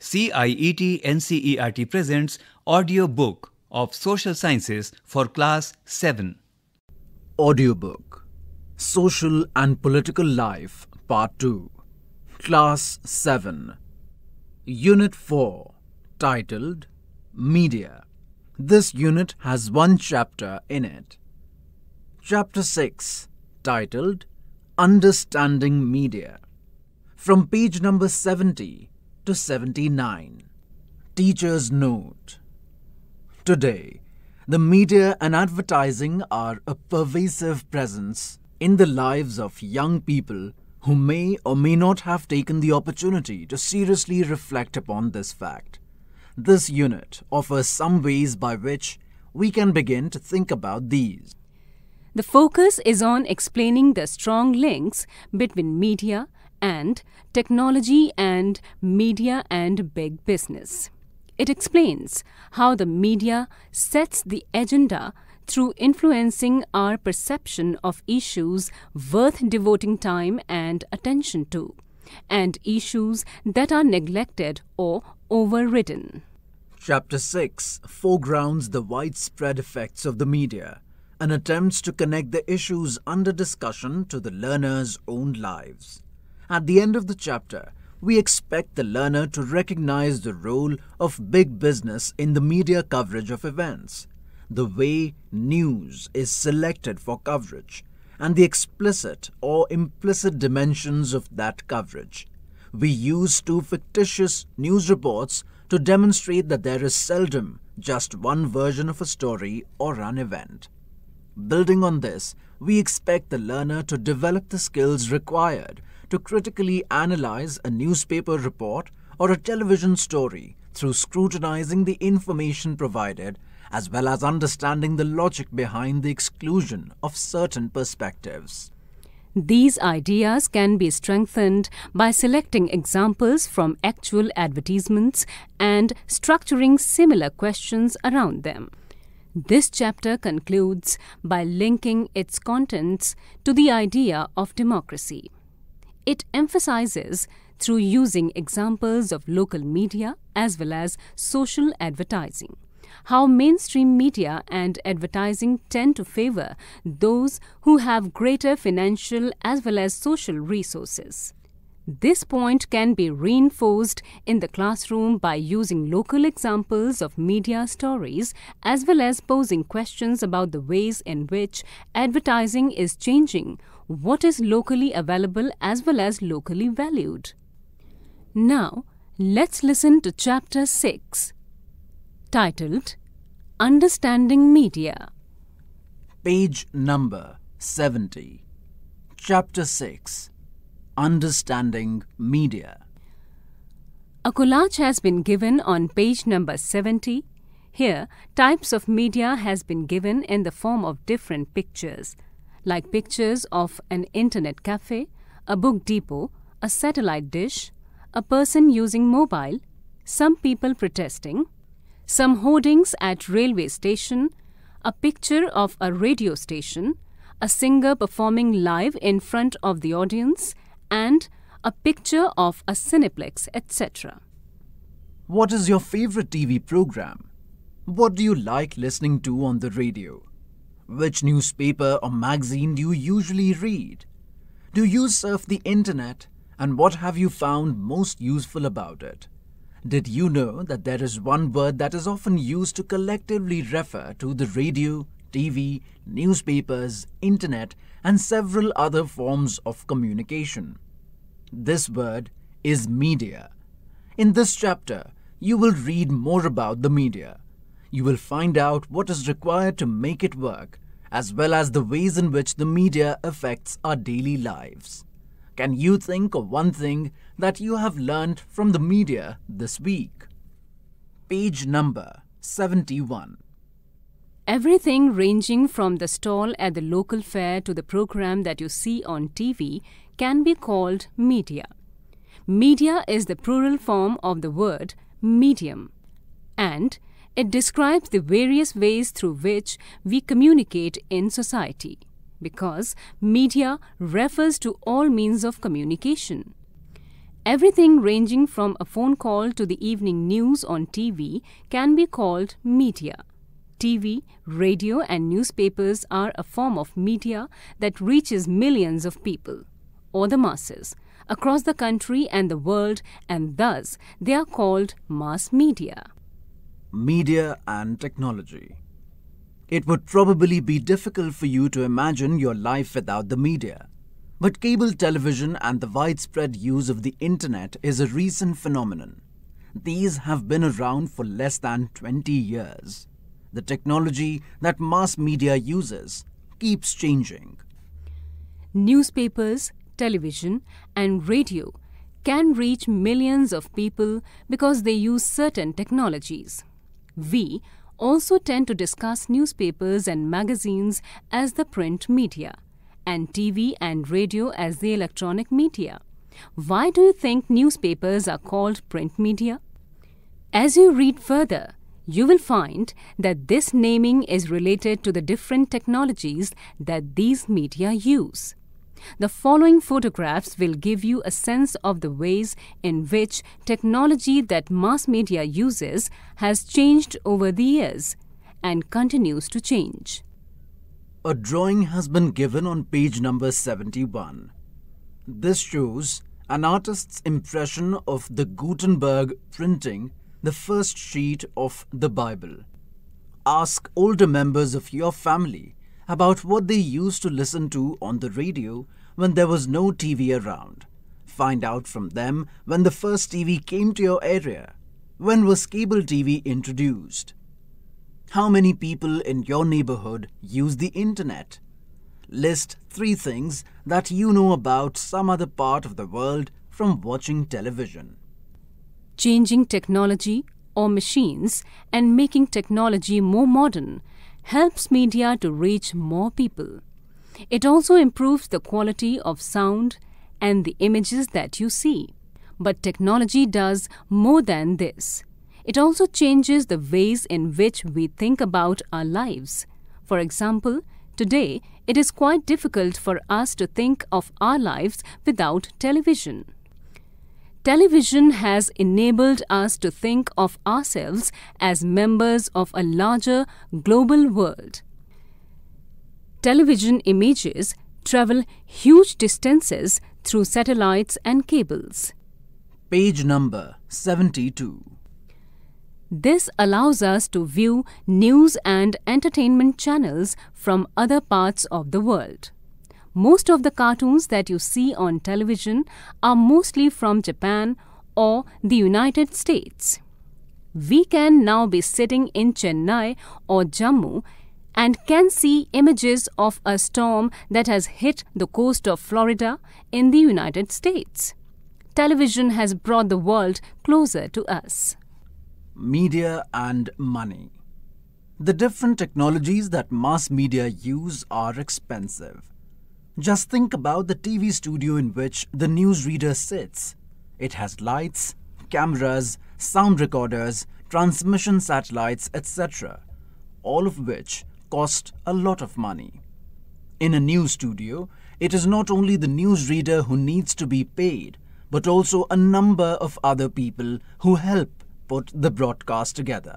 CIET NCERT presents audio book of Social Sciences for Class 7. Audiobook Social and Political Life Part 2 Class 7 Unit 4 titled Media. This unit has one chapter in it. Chapter 6 titled Understanding Media. From page number 70 to 79. Teacher's Note Today, the media and advertising are a pervasive presence in the lives of young people who may or may not have taken the opportunity to seriously reflect upon this fact. This unit offers some ways by which we can begin to think about these. The focus is on explaining the strong links between media and technology and media and big business. It explains how the media sets the agenda through influencing our perception of issues worth devoting time and attention to, and issues that are neglected or overridden. Chapter 6 foregrounds the widespread effects of the media and attempts to connect the issues under discussion to the learner's own lives. At the end of the chapter, we expect the learner to recognize the role of big business in the media coverage of events, the way news is selected for coverage, and the explicit or implicit dimensions of that coverage. We use two fictitious news reports to demonstrate that there is seldom just one version of a story or an event. Building on this, we expect the learner to develop the skills required to critically analyze a newspaper report or a television story through scrutinizing the information provided as well as understanding the logic behind the exclusion of certain perspectives. These ideas can be strengthened by selecting examples from actual advertisements and structuring similar questions around them. This chapter concludes by linking its contents to the idea of democracy. It emphasizes, through using examples of local media as well as social advertising, how mainstream media and advertising tend to favor those who have greater financial as well as social resources. This point can be reinforced in the classroom by using local examples of media stories as well as posing questions about the ways in which advertising is changing what is locally available as well as locally valued. Now, let's listen to Chapter 6 titled Understanding Media. Page number 70. Chapter 6 Understanding Media. A collage has been given on page number 70. Here, types of media has been given in the form of different pictures, like pictures of an internet cafe, a book depot, a satellite dish, a person using mobile, some people protesting, some hoardings at railway station, a picture of a radio station, a singer performing live in front of the audience, and a picture of a cineplex, etc. What is your favorite TV program? What do you like listening to on the radio? Which newspaper or magazine do you usually read? Do you surf the internet and what have you found most useful about it? Did you know that there is one word that is often used to collectively refer to the radio, TV, newspapers, internet, and several other forms of communication? This word is media. In this chapter, you will read more about the media. You will find out what is required to make it work, as well as the ways in which the media affects our daily lives. Can you think of one thing that you have learned from the media this week? Page number 71. Everything ranging from the stall at the local fair to the program that you see on TV can be called media. Media is the plural form of the word medium, and it describes the various ways through which we communicate in society, because media refers to all means of communication. Everything ranging from a phone call to the evening news on TV can be called media. TV, radio, and newspapers are a form of media that reaches millions of people, or the masses, across the country and the world, and thus they are called mass media. Media and technology. It would probably be difficult for you to imagine your life without the media. But cable television and the widespread use of the internet is a recent phenomenon. These have been around for less than 20 years. The technology that mass media uses keeps changing. Newspapers, television, and radio can reach millions of people because they use certain technologies. We also tend to discuss newspapers and magazines as the print media and TV and radio as the electronic media. Why do you think newspapers are called print media? As you read further, you will find that this naming is related to the different technologies that these media use. The following photographs will give you a sense of the ways in which technology that mass media uses has changed over the years and continues to change. A drawing has been given on page number 71. This shows an artist's impression of the Gutenberg printing the first sheet of the Bible. Ask older members of your family about what they used to listen to on the radio when there was no TV around. Find out from them when the first TV came to your area. When was cable TV introduced? How many people in your neighborhood use the internet? List three things that you know about some other part of the world from watching television. Changing technology or machines and making technology more modern helps media to reach more people. It also improves the quality of sound and the images that you see. But technology does more than this. It also changes the ways in which we think about our lives. For example, today it is quite difficult for us to think of our lives without television. Television has enabled us to think of ourselves as members of a larger global world. Television images travel huge distances through satellites and cables. Page number 72. This allows us to view news and entertainment channels from other parts of the world. Most of the cartoons that you see on television are mostly from Japan or the United States. We can now be sitting in Chennai or Jammu and can see images of a storm that has hit the coast of Florida in the United States. Television has brought the world closer to us media and money. The different technologies that mass media use are expensive. Just think about the TV studio in which the newsreader sits. It has lights, cameras, sound recorders, transmission satellites, etc., all of which cost a lot of money. In a news studio, it is not only the newsreader who needs to be paid, but also a number of other people who help put the broadcast together.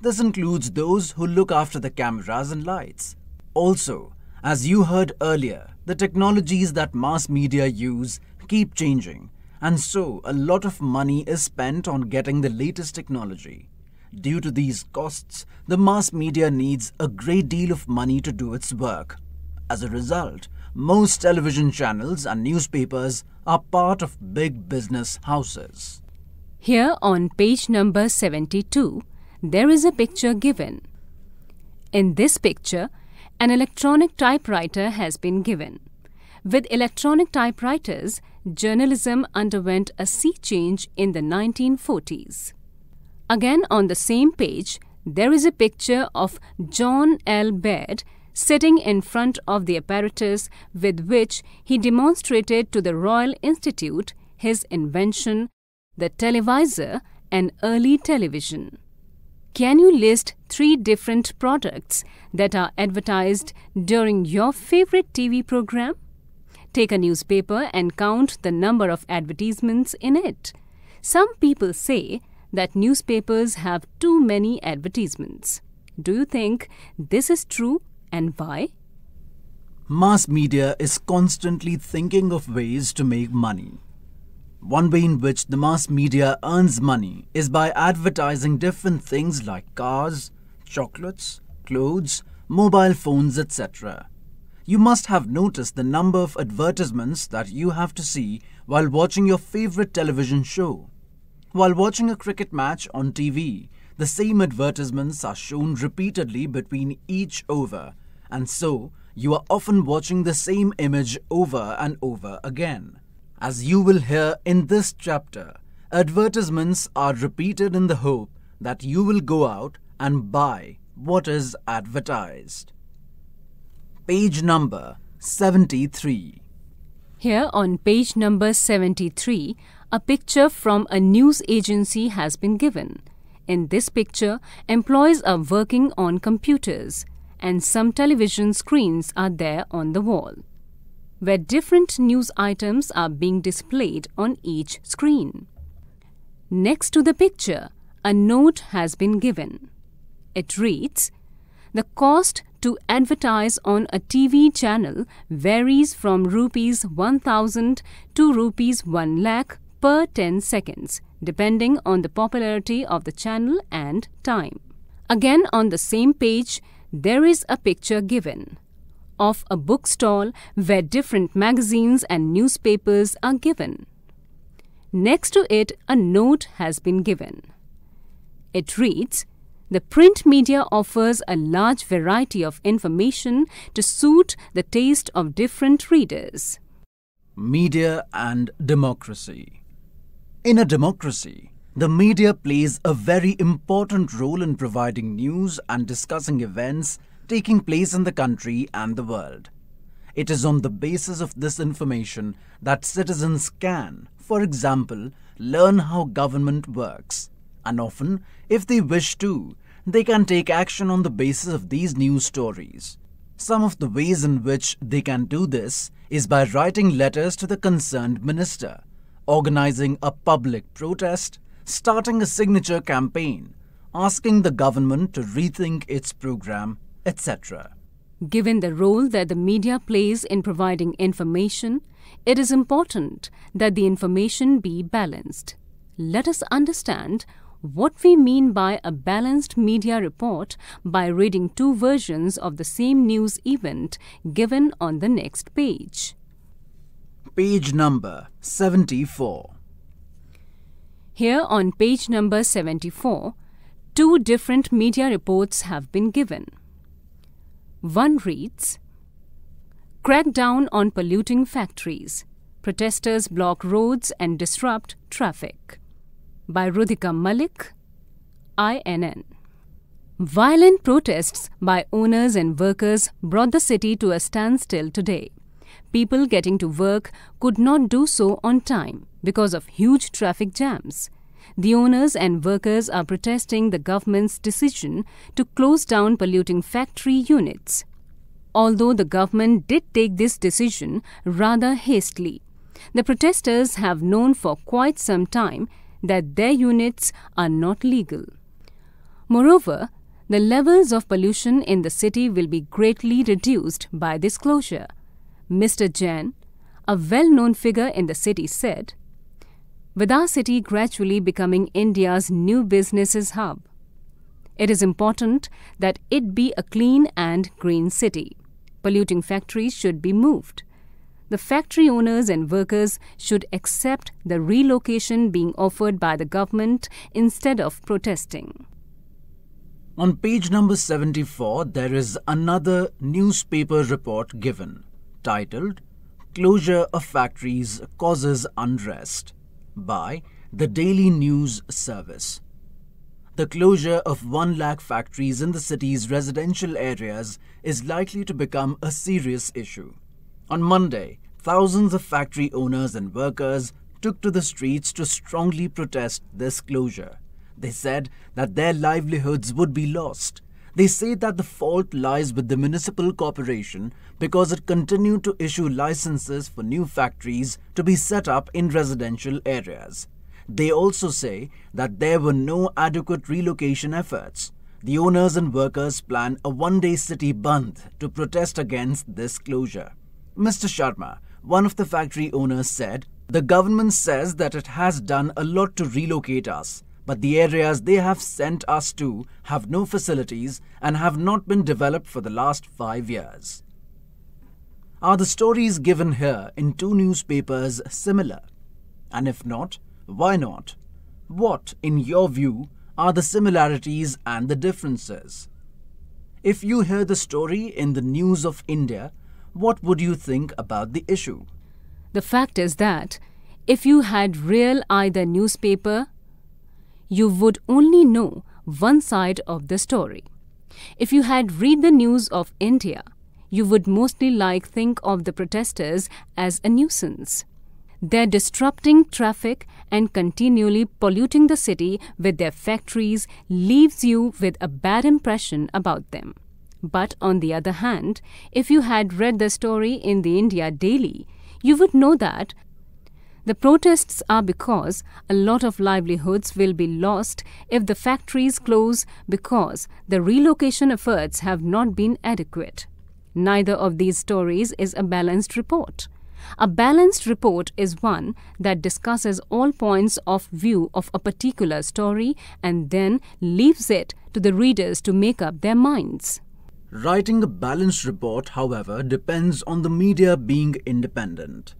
This includes those who look after the cameras and lights. Also, as you heard earlier, the technologies that mass media use keep changing, and so a lot of money is spent on getting the latest technology. Due to these costs, the mass media needs a great deal of money to do its work. As a result, most television channels and newspapers are part of big business houses. Here on page number 72, there is a picture given. In this picture, an electronic typewriter has been given. With electronic typewriters, journalism underwent a sea change in the 1940s. Again, on the same page, there is a picture of John L. Baird sitting in front of the apparatus with which he demonstrated to the Royal Institute his invention the televisor, and early television. Can you list three different products that are advertised during your favorite TV program? Take a newspaper and count the number of advertisements in it. Some people say that newspapers have too many advertisements. Do you think this is true and why? Mass media is constantly thinking of ways to make money. One way in which the mass media earns money is by advertising different things like cars, chocolates, clothes, mobile phones, etc. You must have noticed the number of advertisements that you have to see while watching your favorite television show. While watching a cricket match on TV, the same advertisements are shown repeatedly between each over, and so you are often watching the same image over and over again. As you will hear in this chapter, advertisements are repeated in the hope that you will go out and buy what is advertised. Page number 73. Here on page number 73, a picture from a news agency has been given. In this picture, employees are working on computers and some television screens are there on the wall where different news items are being displayed on each screen. Next to the picture, a note has been given. It reads The cost to advertise on a TV channel varies from rupees 1000 to rupees 1 lakh per 10 seconds, depending on the popularity of the channel and time. Again, on the same page, there is a picture given of a bookstall where different magazines and newspapers are given. Next to it, a note has been given. It reads The print media offers a large variety of information to suit the taste of different readers. Media and democracy. In a democracy, the media plays a very important role in providing news and discussing events taking place in the country and the world. It is on the basis of this information that citizens can, for example, learn how government works. And often, if they wish to, they can take action on the basis of these news stories. Some of the ways in which they can do this is by writing letters to the concerned minister, organizing a public protest, starting a signature campaign, asking the government to rethink its program, etc. Given the role that the media plays in providing information, it is important that the information be balanced. Let us understand what we mean by a balanced media report by reading two versions of the same news event given on the next page. Page number 74. Here on page number 74, two different media reports have been given. One reads Crackdown on polluting factories. Protesters block roads and disrupt traffic. By Radhika Malik, INN. Violent protests by owners and workers brought the city to a standstill today. People getting to work could not do so on time because of huge traffic jams. The owners and workers are protesting the government's decision to close down polluting factory units. Although the government did take this decision rather hastily, the protesters have known for quite some time that their units are not legal. Moreover, the levels of pollution in the city will be greatly reduced by this closure. Mr. Jain, a well known figure in the city, said, with our city gradually becoming India's new businesses hub. It is important that it be a clean and green city. Polluting factories should be moved. The factory owners and workers should accept the relocation being offered by the government instead of protesting. On page number 74, there is another newspaper report given titled Closure of Factories Causes Unrest by the Daily News Service. The closure of 1 lakh factories in the city's residential areas is likely to become a serious issue. On Monday, thousands of factory owners and workers took to the streets to strongly protest this closure. They said that their livelihoods would be lost. They say that the fault lies with the municipal corporation because it continued to issue licenses for new factories to be set up in residential areas. They also say that there were no adequate relocation efforts. The owners and workers plan a one day city bandh to protest against this closure. Mr. Sharma, one of the factory owners, said, The government says that it has done a lot to relocate us, but the areas they have sent us to have no facilities and have not been developed for the last five years. Are the stories given here in two newspapers similar? And if not, why not? What, in your view, are the similarities and the differences? If you hear the story in the News of India, what would you think about the issue? The fact is that if you had real either newspaper, you would only know one side of the story. If you had read the news of India, you would mostly like think of the protesters as a nuisance. They're disrupting traffic and continually polluting the city with their factories leaves you with a bad impression about them. But on the other hand, if you had read the story in the India Daily, you would know that the protests are because a lot of livelihoods will be lost if the factories close because the relocation efforts have not been adequate. Neither of these stories is a balanced report. A balanced report is one that discusses all points of view of a particular story and then leaves it to the readers to make up their minds. Writing a balanced report, however, depends on the media being independent.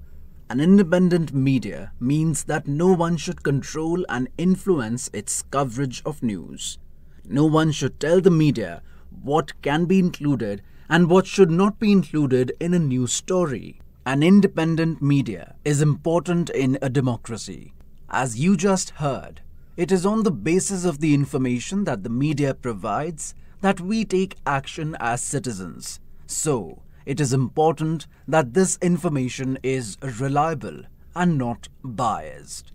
An independent media means that no one should control and influence its coverage of news. No one should tell the media what can be included and what should not be included in a news story. An independent media is important in a democracy. As you just heard, it is on the basis of the information that the media provides that we take action as citizens. So, it is important that this information is reliable and not biased.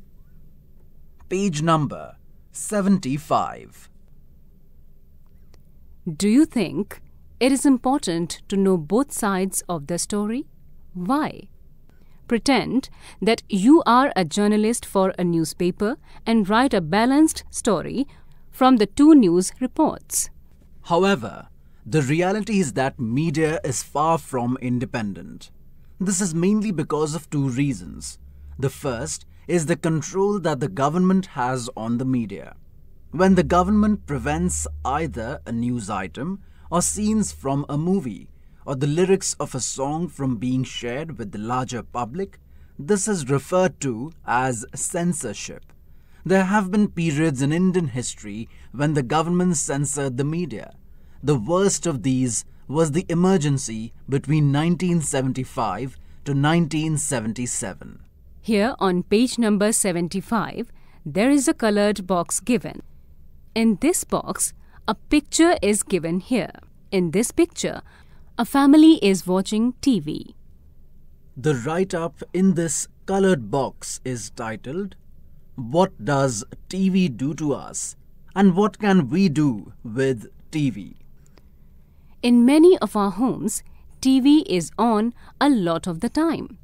Page number 75. Do you think it is important to know both sides of the story? Why? Pretend that you are a journalist for a newspaper and write a balanced story from the two news reports. However, the reality is that media is far from independent. This is mainly because of two reasons. The first is the control that the government has on the media. When the government prevents either a news item or scenes from a movie, or the lyrics of a song from being shared with the larger public, this is referred to as censorship. There have been periods in Indian history when the government censored the media. The worst of these was the emergency between 1975 to 1977. Here on page number 75, there is a colored box given. In this box, a picture is given here. In this picture, a family is watching TV. The write up in this colored box is titled, What Does TV Do to Us? and What Can We Do with TV? In many of our homes, TV is on a lot of the time.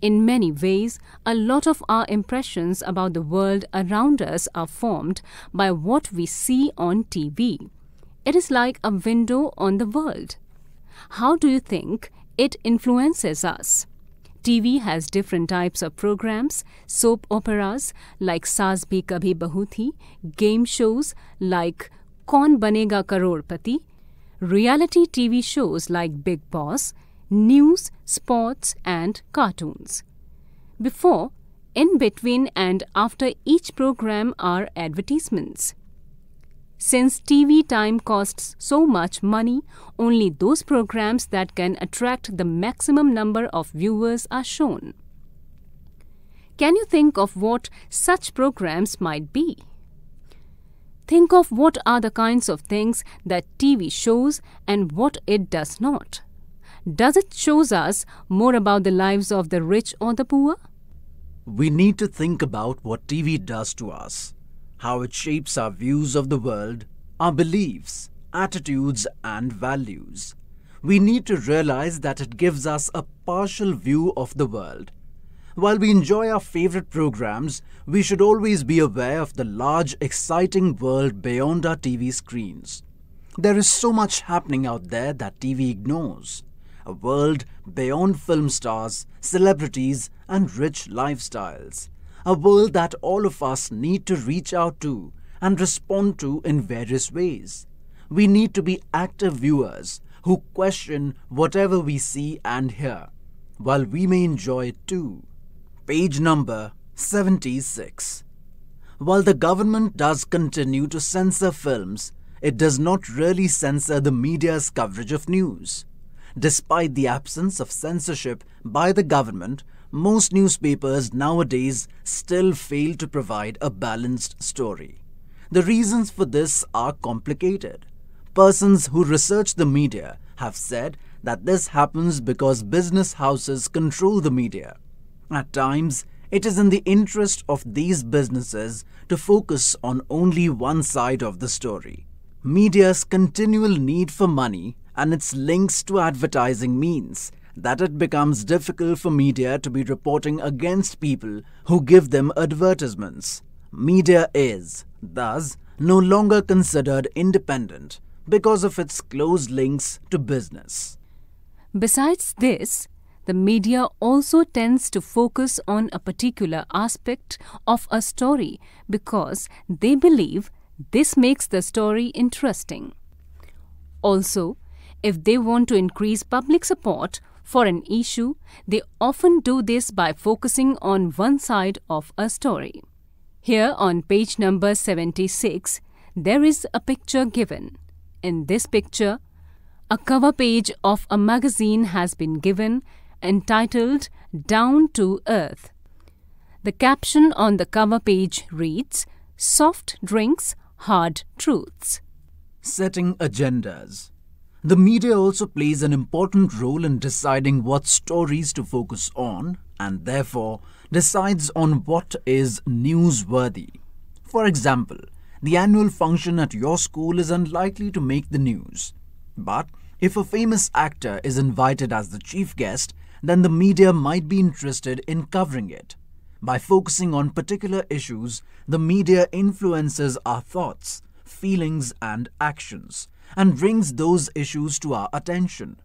In many ways, a lot of our impressions about the world around us are formed by what we see on TV. It is like a window on the world. How do you think it influences us? TV has different types of programs, soap operas like Saas Bhi Kabhi Bahu Thi, game shows like Kaun Banega Crorepati, reality TV shows like Big Boss, news, sports, and cartoons. Before, in between, and after each program are advertisements. Since TV time costs so much money, only those programs that can attract the maximum number of viewers are shown. Can you think of what such programs might be? Think of what are the kinds of things that TV shows and what it does not. Does it shows us more about the lives of the rich or the poor? We need to think about what TV does to us how it shapes our views of the world, our beliefs, attitudes, and values. We need to realize that it gives us a partial view of the world. While we enjoy our favorite programs, we should always be aware of the large, exciting world beyond our TV screens. There is so much happening out there that TV ignores. A world beyond film stars, celebrities, and rich lifestyles. A world that all of us need to reach out to and respond to in various ways. We need to be active viewers who question whatever we see and hear, while we may enjoy it too. Page number 76. While the government does continue to censor films, it does not really censor the media's coverage of news. Despite the absence of censorship by the government, most newspapers nowadays still fail to provide a balanced story. The reasons for this are complicated. Persons who research the media have said that this happens because business houses control the media. At times, it is in the interest of these businesses to focus on only one side of the story. Media's continual need for money and its links to advertising means that it becomes difficult for media to be reporting against people who give them advertisements. Media is, thus, no longer considered independent because of its close links to business. Besides this, the media also tends to focus on a particular aspect of a story because they believe this makes the story interesting. Also, if they want to increase public support for an issue, they often do this by focusing on one side of a story. Here on page number 76, there is a picture given. In this picture, a cover page of a magazine has been given entitled Down to Earth. The caption on the cover page reads Soft Drinks, Hard Truths. Setting agendas. The media also plays an important role in deciding what stories to focus on and therefore decides on what is newsworthy. For example, the annual function at your school is unlikely to make the news. But if a famous actor is invited as the chief guest, then the media might be interested in covering it. By focusing on particular issues, the media influences our thoughts, feelings, and actions and brings those issues to our attention.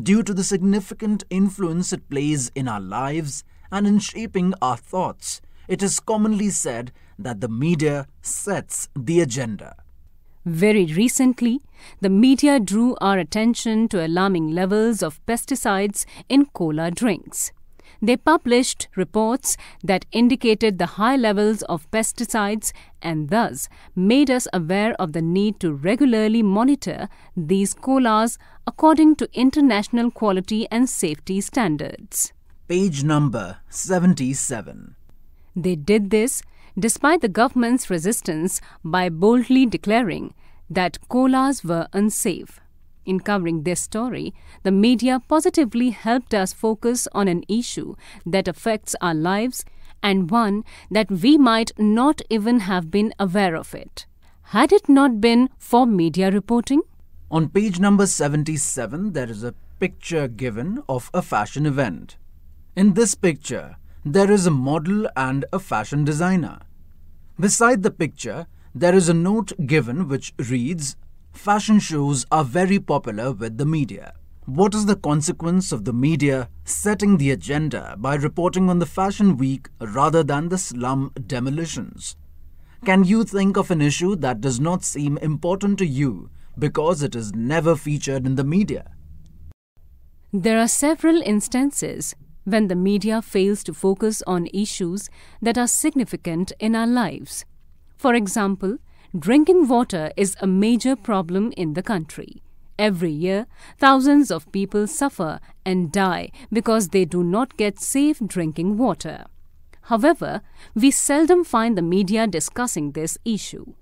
Due to the significant influence it plays in our lives and in shaping our thoughts, it is commonly said that the media sets the agenda. Very recently, the media drew our attention to alarming levels of pesticides in cola drinks. They published reports that indicated the high levels of pesticides and thus made us aware of the need to regularly monitor these colas according to international quality and safety standards. Page number 77. They did this despite the government's resistance by boldly declaring that colas were unsafe. In covering this story, the media positively helped us focus on an issue that affects our lives and one that we might not even have been aware of it. Had it not been for media reporting? On page number 77, there is a picture given of a fashion event. In this picture, there is a model and a fashion designer. Beside the picture, there is a note given which reads Fashion shows are very popular with the media. What is the consequence of the media setting the agenda by reporting on the fashion week rather than the slum demolitions? Can you think of an issue that does not seem important to you because it is never featured in the media? There are several instances when the media fails to focus on issues that are significant in our lives. For example, drinking water is a major problem in the country. Every year, thousands of people suffer and die because they do not get safe drinking water. However, we seldom find the media discussing this issue.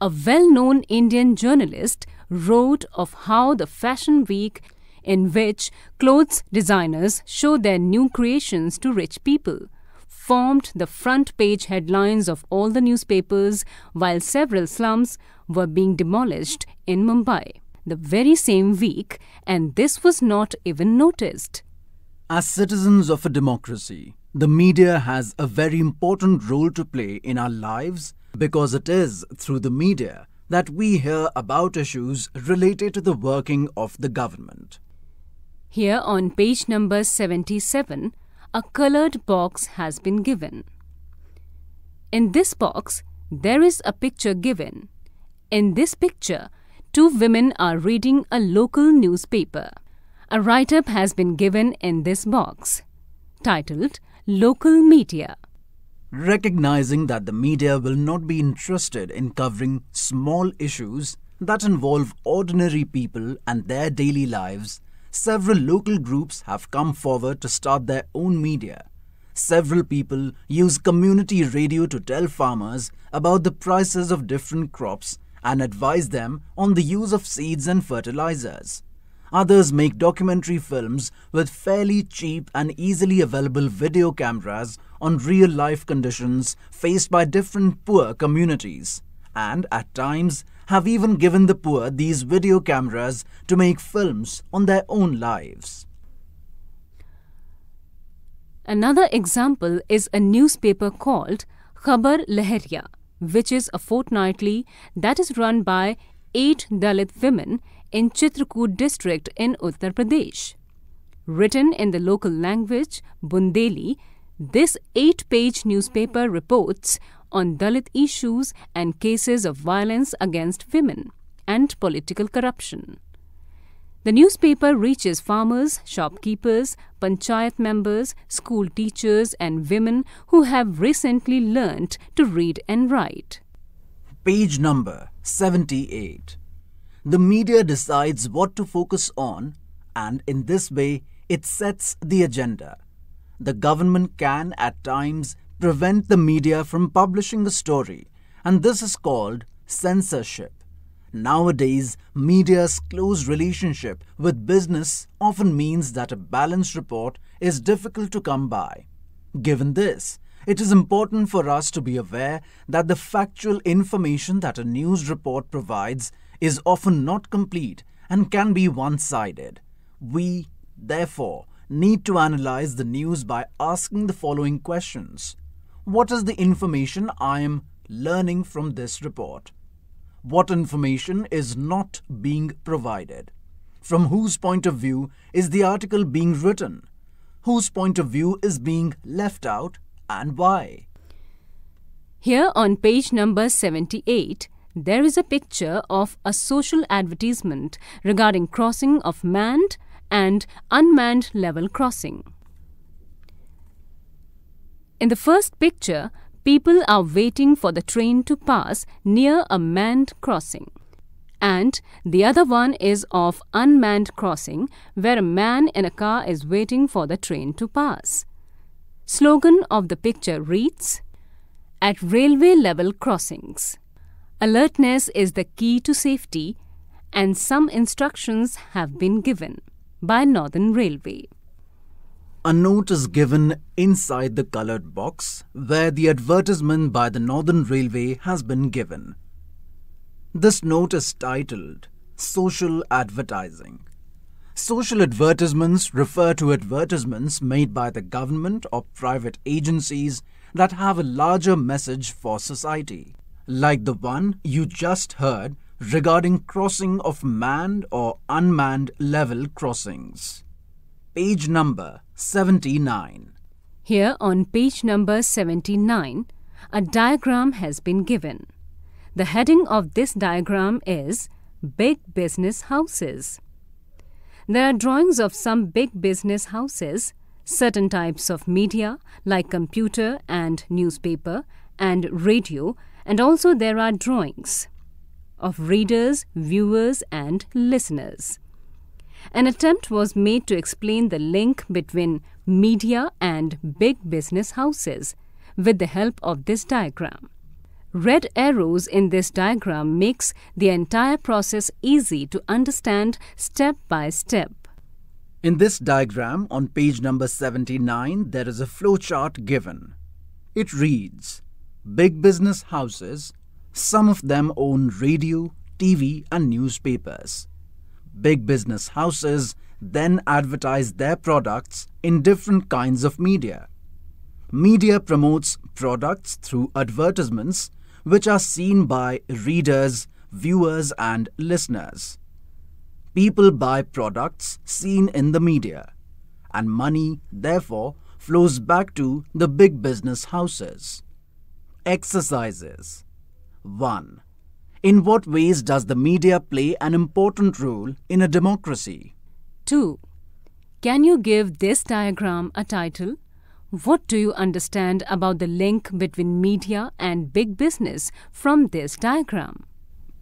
A well known Indian journalist wrote of how the Fashion Week, in which clothes designers show their new creations to rich people, formed the front page headlines of all the newspapers while several slums were being demolished in Mumbai the very same week, and this was not even noticed. As citizens of a democracy, the media has a very important role to play in our lives because it is through the media that we hear about issues related to the working of the government. Here on page number 77, a colored box has been given. In this box, there is a picture given. In this picture, two women are reading a local newspaper. A write up has been given in this box titled Local Media. Recognizing that the media will not be interested in covering small issues that involve ordinary people and their daily lives, several local groups have come forward to start their own media. Several people use community radio to tell farmers about the prices of different crops and advise them on the use of seeds and fertilizers. Others make documentary films with fairly cheap and easily available video cameras on real life conditions faced by different poor communities, and at times have even given the poor these video cameras to make films on their own lives. Another example is a newspaper called Khabar Lahariya which is a fortnightly that is run by eight Dalit women in Chitrakoot district in Uttar Pradesh. Written in the local language, Bundeli, this eight page newspaper reports on Dalit issues and cases of violence against women and political corruption. The newspaper reaches farmers, shopkeepers, panchayat members, school teachers, and women who have recently learnt to read and write. Page number 78. The media decides what to focus on, and in this way, it sets the agenda. The government can, at times, prevent the media from publishing a story, and this is called censorship. Nowadays, media's close relationship with business often means that a balanced report is difficult to come by. Given this, it is important for us to be aware that the factual information that a news report provides is often not complete and can be one sided. We, therefore, need to analyze the news by asking the following questions What is the information I am learning from this report? what information is not being provided. From whose point of view is the article being written? Whose point of view is being left out and why? Here on page number 78, there is a picture of a social advertisement regarding crossing of manned and unmanned level crossing. In the first picture, people are waiting for the train to pass near a manned crossing. And the other one is of unmanned crossing, where a man in a car is waiting for the train to pass. Slogan of the picture reads At railway level crossings, alertness is the key to safety, and some instructions have been given by Northern Railway. A note is given inside the coloured box where the advertisement by the Northern Railway has been given. This note is titled Social Advertising. Social advertisements refer to advertisements made by the government or private agencies that have a larger message for society, like the one you just heard regarding crossing of manned or unmanned level crossings. Page number 79. Here on page number 79, a diagram has been given. The heading of this diagram is Big Business Houses. There are drawings of some big business houses, certain types of media like computer and newspaper and radio, and also there are drawings of readers, viewers, and listeners. An attempt was made to explain the link between media and big business houses with the help of this diagram. Red arrows in this diagram makes the entire process easy to understand step by step. In this diagram on page number 79 there is a flowchart given. It reads Big business houses, some of them own radio, TV, and newspapers. Big business houses then advertise their products in different kinds of media. Media promotes products through advertisements which are seen by readers, viewers, and listeners. People buy products seen in the media, and money, therefore, flows back to the big business houses. Exercises 1. In what ways does the media play an important role in a democracy? 2. Can you give this diagram a title? What do you understand about the link between media and big business from this diagram?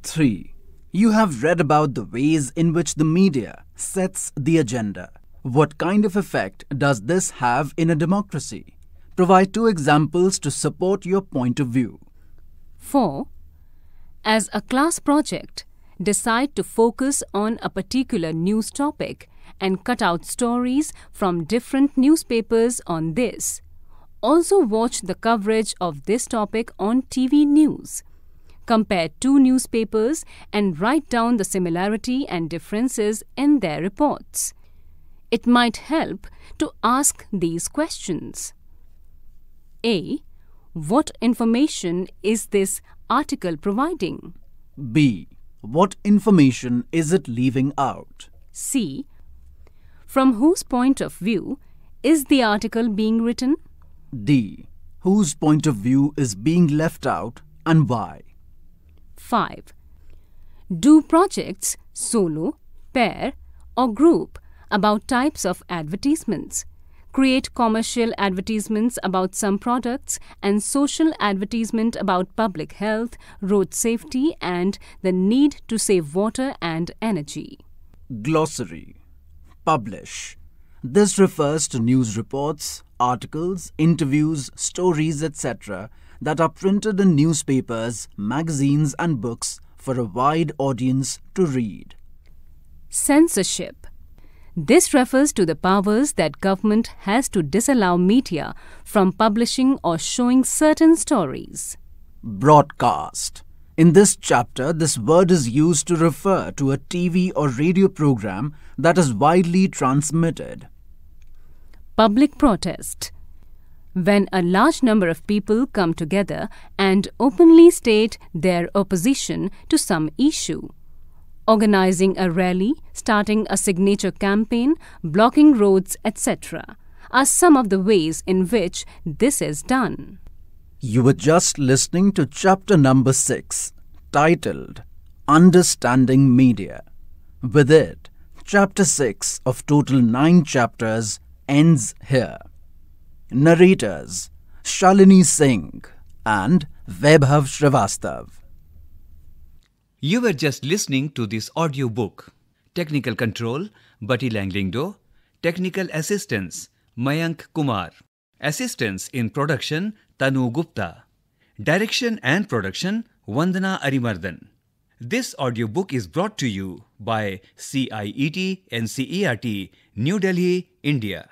3. You have read about the ways in which the media sets the agenda. What kind of effect does this have in a democracy? Provide two examples to support your point of view. 4. As a class project, decide to focus on a particular news topic and cut out stories from different newspapers on this. Also, watch the coverage of this topic on TV news. Compare two newspapers and write down the similarity and differences in their reports. It might help to ask these questions. A. What information is this article providing? B. What information is it leaving out? C. From whose point of view is the article being written? D. Whose point of view is being left out and why? 5. Do projects solo, pair, or group about types of advertisements? Create commercial advertisements about some products and social advertisement about public health, road safety, and the need to save water and energy. Glossary Publish. This refers to news reports, articles, interviews, stories, etc., that are printed in newspapers, magazines, and books for a wide audience to read. Censorship. This refers to the powers that government has to disallow media from publishing or showing certain stories. Broadcast. In this chapter, this word is used to refer to a TV or radio program that is widely transmitted. Public protest. When a large number of people come together and openly state their opposition to some issue. Organizing a rally, starting a signature campaign, blocking roads, etc., are some of the ways in which this is done. You were just listening to chapter number 6, titled Understanding Media. With it, chapter 6 of total 9 chapters ends here. Narrators Shalini Singh and Vaibhav Srivastav. You were just listening to this audio book. Technical control Bati Langlingdo. Technical assistance Mayank Kumar. Assistance in production Tanu Gupta. Direction and production Vandana Arimardan. This audiobook is brought to you by CIET NCERT, New Delhi, India.